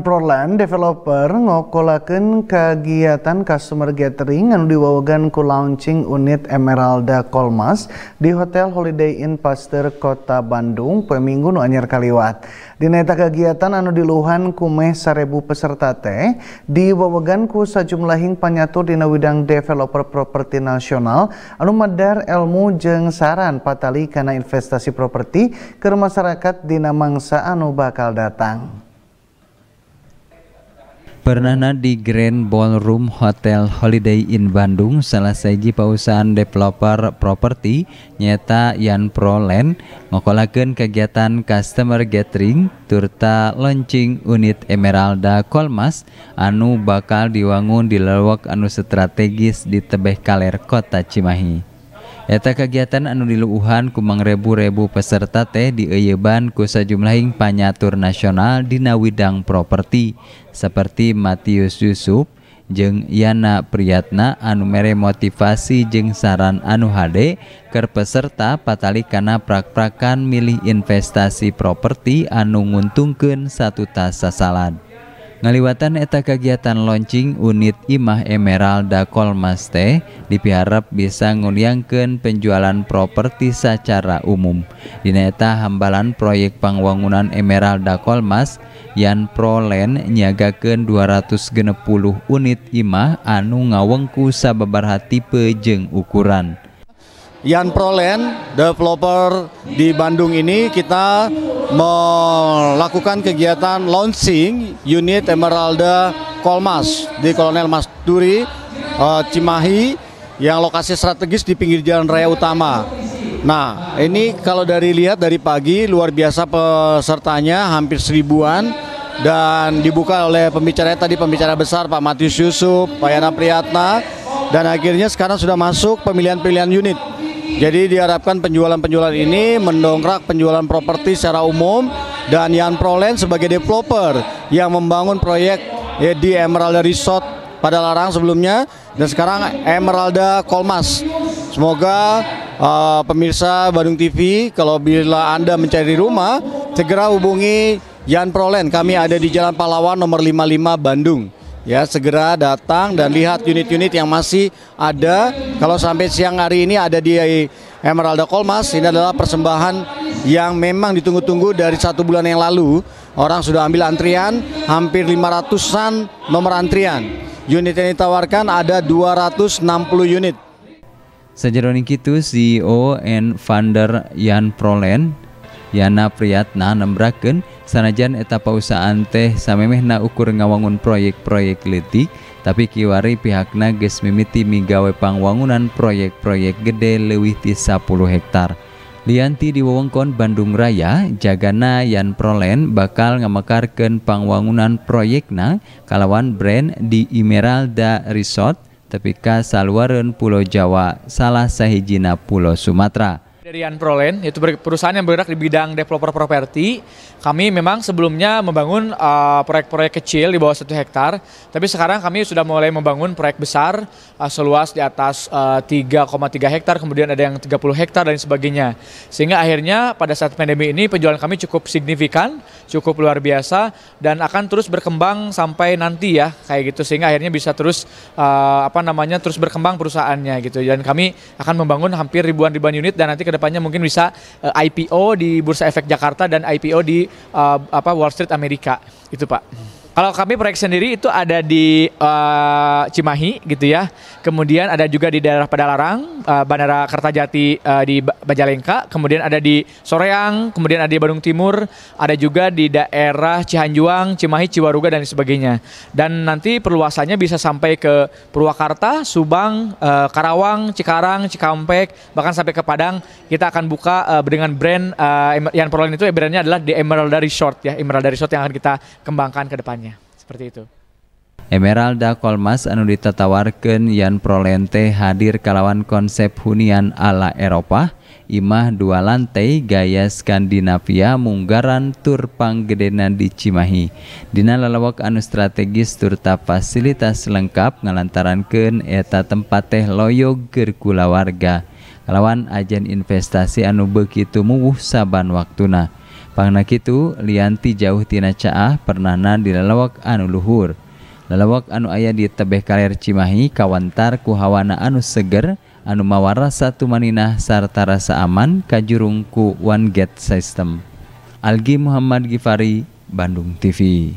Proland developer ngokolaken kegiatan customer gathering anu diwawagan ku launching unit Emeralda Kolmas di Hotel Holiday Inn Pasteur Kota Bandung peminggu nu anyar kaliwat. Dina kegiatan anu diluhan ku meh sarebu peserta teh diwawagan ku sajumlahing panyatur dina widang developer properti nasional anu madar ilmu jeung saran patali kana investasi properti ke masyarakat dina mangsa anu bakal datang. Pernahna di Grand Ballroom Hotel Holiday Inn Bandung salah saji pausahaan developer properti nyata Yan Proland ngokolakeun kegiatan customer gathering turta launching unit Emeralda Kolmas anu bakal diwangun di lewak anu strategis di Tebeh Kaler Kota Cimahi. Eta kegiatan anu diluuhan ku mangrebu-rebu peserta teh dieyeban ku sajumlahing panyatur nasional dina widang properti seperti Matius Yusuf jeung Yana Priyatna anu mere motivasi jeung saran anu hade ker peserta patali kana prak-prakan milih investasi properti anu nguntungkeun satu tas sasalan. Ngaliwatan eta kegiatan launching unit Imah Emeralda Kolmas teh dipiharap bisa nguliangkeun penjualan properti secara umum. Dina eta hambalan proyek pangwangunan Emeralda Kolmas Yan Prolen nyagakeun 260 unit imah anu ngawengku sababarha tipe jeung ukuran. Yan Prolen, developer di Bandung ini kita melakukan kegiatan launching unit Emeralda Kolmas di Kolonel Mas Duri uh, Cimahi yang lokasi strategis di pinggir jalan raya utama. Nah, ini kalau dari lihat dari pagi luar biasa pesertanya hampir seribuan dan dibuka oleh pembicara tadi pembicara besar Pak Matius Yusuf, Pak Yana Priyatna dan akhirnya sekarang sudah masuk pemilihan-pilihan unit jadi diharapkan penjualan-penjualan ini mendongkrak penjualan properti secara umum dan Yan Prolen sebagai developer yang membangun proyek ya, di Emerald Resort pada Larang sebelumnya dan sekarang Emeralda Kolmas. Semoga uh, pemirsa Bandung TV kalau bila Anda mencari rumah segera hubungi Yan Prolen. Kami ada di Jalan Pahlawan nomor 55 Bandung ya segera datang dan lihat unit-unit yang masih ada. Kalau sampai siang hari ini ada di Emeralda Kolmas ini adalah persembahan yang memang ditunggu-tunggu dari satu bulan yang lalu. Orang sudah ambil antrian hampir 500an nomor antrian. Unit yang ditawarkan ada 260 unit. Sejeroning itu CEO and founder Yan Prolen Yana Priyatna nembraken sanajan eta pausahaan teh samemehna ukur ngawangun proyek-proyek letik tapi kiwari pihakna geus mimiti migawe pangwangunan proyek-proyek gede leuwih ti 10 hektar. Lianti di wewengkon Bandung Raya, Jagana Yan Prolen bakal ngamekarkeun pangwangunan proyekna kalawan brand di Emeralda Resort tepi ka saluareun Pulau Jawa salah sahijina Pulau Sumatera. Dari Prolen, yaitu perusahaan yang bergerak di bidang developer properti. Kami memang sebelumnya membangun uh, proyek-proyek uh, kecil di bawah satu hektar, tapi sekarang kami sudah mulai membangun proyek besar uh, seluas di atas uh, 3,3 hektar, kemudian ada yang 30 hektar dan sebagainya. Sehingga akhirnya pada saat pandemi ini penjualan kami cukup signifikan, cukup luar biasa dan akan terus berkembang sampai nanti ya kayak gitu sehingga akhirnya bisa terus uh, apa namanya terus berkembang perusahaannya gitu dan kami akan membangun hampir ribuan-ribuan unit dan nanti ke ke depannya mungkin bisa uh, eh, IPO di Bursa Efek Jakarta dan IPO di uh, apa Wall Street Amerika itu Pak. Kalau kami proyek sendiri itu ada di uh, Cimahi gitu ya. Kemudian ada juga di daerah Padalarang, uh, Bandara Kertajati uh, di Majalengka, kemudian ada di Soreang, kemudian ada di Bandung Timur, ada juga di daerah Cihanjuang, Cimahi, Ciwaruga dan sebagainya. Dan nanti perluasannya bisa sampai ke Purwakarta, Subang, uh, Karawang, Cikarang, Cikampek, bahkan sampai ke Padang. Kita akan buka uh, dengan brand uh, yang perlu itu brandnya adalah di Emerald Resort ya, Emerald Resort yang akan kita kembangkan ke depannya seperti itu. Emeralda Kolmas anu ditatawarkan Yan Prolente hadir kalawan konsep hunian ala Eropa imah dua lantai gaya Skandinavia munggaran tur panggedena di Cimahi. Dina lalawak anu strategis turta fasilitas lengkap ngalantarankeun eta tempat teh loyo ger kulawarga. Kalawan ajen investasi anu begitu muwuh saban waktuna. Pangna kitu lianti jauh tina caah pernahna dilalawak anu luhur. Lalawak anu aya di tebeh kaler Cimahi kawantar ku hawana anu seger anu mawa rasa tumaninah sarta rasa aman kajurung ku One Gate System. Algi Muhammad Gifari, Bandung TV.